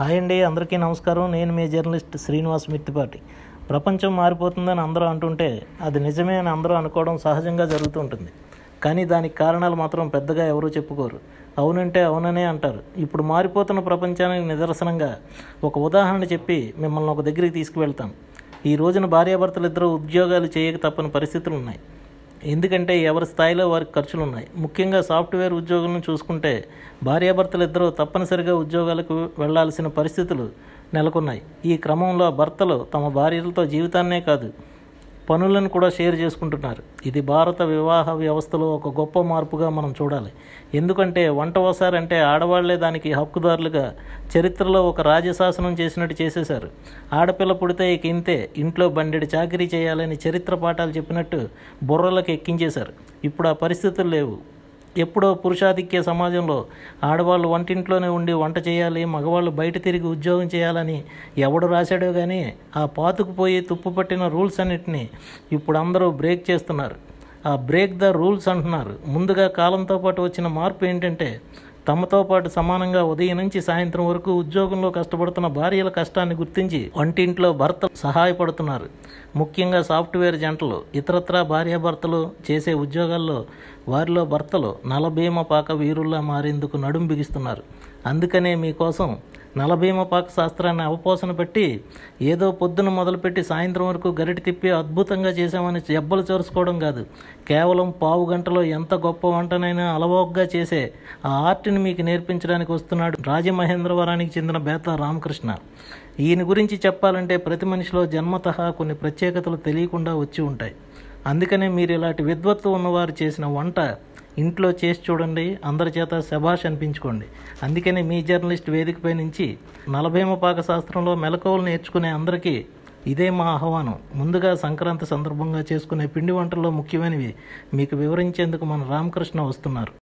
Hi అండి అందరికీ నమస్కారం. నేను మీ జర్నలిస్ట్ శ్రీనివాస్ మిత్తిపాటి. ప్రపంచం మారిపోతుందని అందరూ అంటుంటే అది నిజమే అని అందరూ అనుకోవడం సహజంగా జరుగుతూ ఉంటుంది. కానీ దానికి కారణాలు మాత్రం పెద్దగా ఎవరూ చెప్పుకోరు. అవునంటే అవుననే అంటారు. ఇప్పుడు మారిపోతున్న ప్రపంచానికి నిదర్శనంగా ఒక ఉదాహరణ చెప్పి మిమ్మల్ని ఒక దగ్గరికి తీసుకువెళ్తాను. ఈ రోజున భార్యాభర్తలు ఇద్దరు ఉద్యోగాలు చేయక తప్పని పరిస్థితులు ఉన్నాయి ఎందుకంటే ఎవరి స్థాయిలో వారికి ఖర్చులు ఉన్నాయి ముఖ్యంగా సాఫ్ట్వేర్ ఉద్యోగులను చూసుకుంటే భార్యాభర్తలు ఇద్దరూ తప్పనిసరిగా ఉద్యోగాలకు వెళ్ళాల్సిన పరిస్థితులు నెలకొన్నాయి. ఈ క్రమంలో భర్తలు తమ భార్యలతో జీవితాన్నే కాదు పనులను కూడా షేర్ చేసుకుంటున్నారు. ఇది భారత వివాహ వ్యవస్థలో ఒక గొప్ప మార్పుగా మనం చూడాలి. ఎందుకంటే వంట ఓసారంటే ఆడవాళ్ళే దానికి హక్కుదారులుగా చరిత్రలో ఒక రాజశాసనం చేసినట్టు చేసేశారు. ఆడపిల్ల పుడితే ఇక ఇంతే ఇంట్లో బండెడు చాకరీ చేయాలని చరిత్ర పాఠాలు చెప్పినట్టు బుర్రలకు ఎక్కించేశారు. ఇప్పుడు ఆ పరిస్థితులు లేవు. ఎప్పుడో పురుషాధిక్య సమాజంలో ఆడవాళ్ళు వంటింట్లోనే ఉండి వంట చేయాలి మగవాళ్ళు బయట తిరిగి ఉద్యోగం చేయాలని ఎవడు రాశాడో కానీ ఆ పాతుకుపోయి తుప్పు పట్టిన రూల్స్ అన్నిటినీ ఇప్పుడు అందరూ బ్రేక్ చేస్తున్నారు. ఆ బ్రేక్ ద రూల్స్ అంటున్నారు. ముందుగా కాలంతో పాటు వచ్చిన మార్పు ఏంటంటే తమతో పాటు సమానంగా ఉదయం నుంచి సాయంత్రం వరకు ఉద్యోగంలో కష్టపడుతున్న భార్యల కష్టాన్ని గుర్తించి వంటింట్లో భర్త సహాయపడుతున్నారు. ముఖ్యంగా సాఫ్ట్వేర్ జంటలు ఇతరత్రా భార్యాభర్తలు చేసే ఉద్యోగాల్లో వారిలో భర్తలు నలభీమ పాక వీరుల్లా మారేందుకు నడుం బిగిస్తున్నారు. అందుకనే మీకోసం నలభీమ పాక శాస్త్రాన్ని అవపోసన పెట్టి ఏదో పొద్దున మొదలుపెట్టి సాయంత్రం వరకు గరిటి తిప్పి అద్భుతంగా చేశామని జబ్బలు చరుచుకోవడం కాదు. కేవలం పావు గంటలో ఎంత గొప్ప వంటనైనా అలవోగ్గా చేసే ఆ ఆర్ట్ని మీకు నేర్పించడానికి వస్తున్నాడు రాజమహేంద్రవరానికి చెందిన బేత రామకృష్ణ. ఈయన గురించి చెప్పాలంటే ప్రతి మనిషిలో జన్మతహా కొన్ని ప్రత్యేకతలు తెలియకుండా వచ్చి ఉంటాయి. అందుకనే మీరు ఇలాంటి విద్వత్తు ఉన్నవారు చేసిన వంట ఇంట్లో చేసి చూడండి అందరి చేత శభాష్ అనిపించుకోండి. అందుకని మీ జర్నలిస్ట్ వేదికపై నుంచి నలభైమ పాక శాస్త్రంలో మెలకువలు నేర్చుకునే అందరికీ ఇదే మా ఆహ్వానం. ముందుగా సంక్రాంతి సందర్భంగా చేసుకునే పిండి వంటల్లో ముఖ్యమైనవి మీకు వివరించేందుకు మన రామకృష్ణ వస్తున్నారు.